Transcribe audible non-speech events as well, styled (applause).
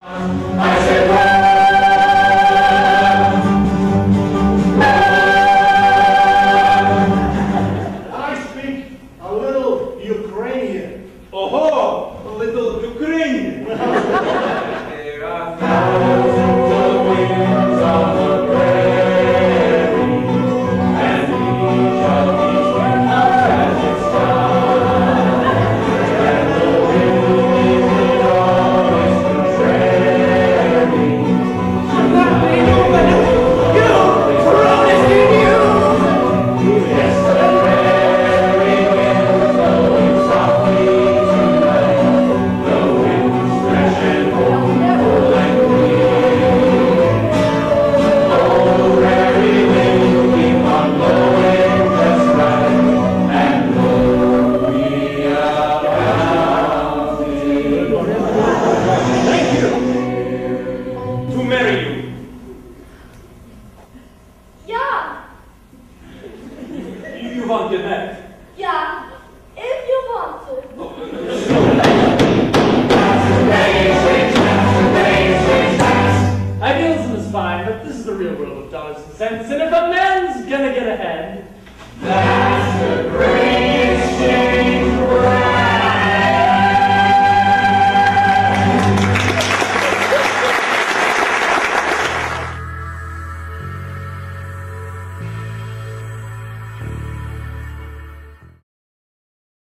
I speak a little Ukrainian. Oho, a little Ukrainian. (laughs) Aleluia. You, want get ja, if you want to. Idealism is fine, but this is the real world of dollars and cents, and if a man's gonna get ahead, That's the great